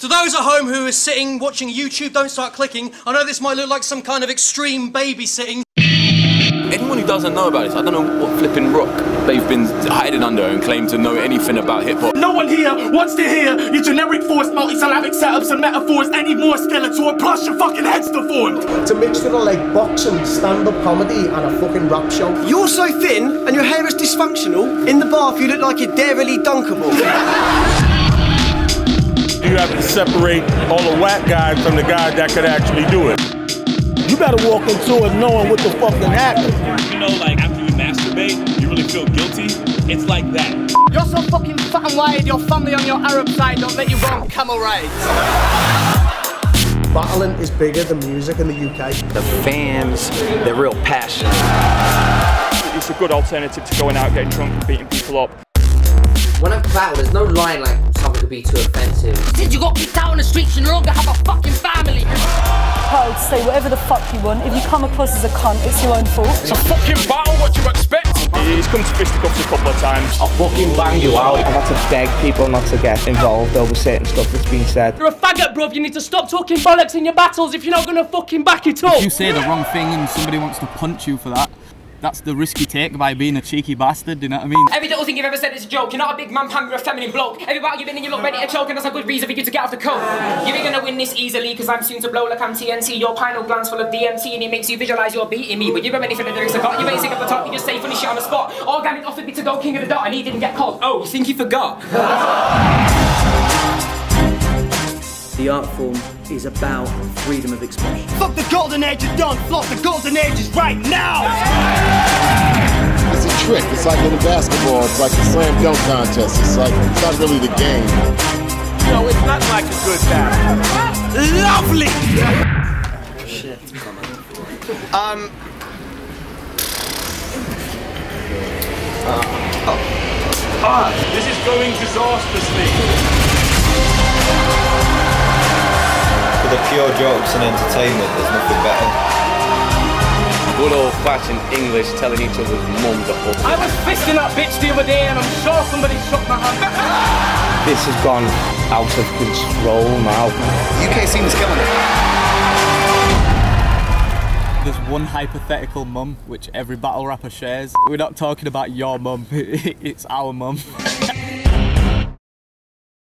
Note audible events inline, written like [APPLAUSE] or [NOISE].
To those at home who are sitting watching YouTube, don't start clicking. I know this might look like some kind of extreme babysitting. Anyone who doesn't know about this, I don't know what flipping rock they've been hiding under and claim to know anything about hip hop. No one here wants to hear your generic force, multi-syllabic setups and metaphors any more Skeletor, plus your fucking head's deformed. It's a mixture of like boxing, stand-up comedy, and a fucking rap show. You're so thin and your hair is dysfunctional. In the bath, you look like you're darily dunkable. [LAUGHS] You have to separate all the whack guys from the guys that could actually do it. You better walk into it knowing what the fucking happens. You know, like after you masturbate, you really feel guilty. It's like that. You're so fucking fat and wide, your family on your Arab side don't let you go on camel rides. Battling is bigger than music in the UK. The fans, they're real passionate. It's a good alternative to going out, getting drunk and beating people up. When I battle, there's no line like something could be too offensive. Since you got kicked out on the streets, you're no longer have a fucking family. Proud to say whatever the fuck you want. If you come across as a cunt, it's your own fault. It's a fucking battle, what do you expect? He's come to fisticuffs a couple of times. I'll fucking bang you out. I've had to beg people not to get involved over certain stuff that's been said. You're a faggot, bruv. You need to stop talking bollocks in your battles if you're not gonna fucking back it up. If you say the wrong thing and somebody wants to punch you for that, that's the risky take by being a cheeky bastard, do you know what I mean? Every little thing you've ever said is a joke. You're not a big man, pan, you're a feminine bloke. Every battle you've been in, you look ready to choke, and that's a good reason for you to get off the coat. You ain't gonna win this easily, cause I'm soon to blow like I'm TNT. Your pineal glands full of DMT, and it makes you visualize you're beating me. But you're ready for the lyrics I got. You ain't sick at the top, you just say funny shit on the spot. Organik offered me to go king of the dot, and he didn't get called. Oh, you think he forgot? The art form is about freedom of expression. Fuck the golden age is done, fuck the golden age is right now! It's a trick, it's like in basketball, it's like a slam dunk contest, it's like, it's not really the game. No, it's not like a good battle. Lovely! Shit. Um. Uh, oh. Ah, this is going disastrously. For pure jokes and entertainment, there's nothing better. Good old fashioned English telling each other's mums at home. I was fisting that bitch the other day and I'm sure somebody shook my hand. [LAUGHS] This has gone out of control now. UK seems killing it. There's one hypothetical mum which every battle rapper shares. We're not talking about your mum, [LAUGHS] it's our mum. [LAUGHS]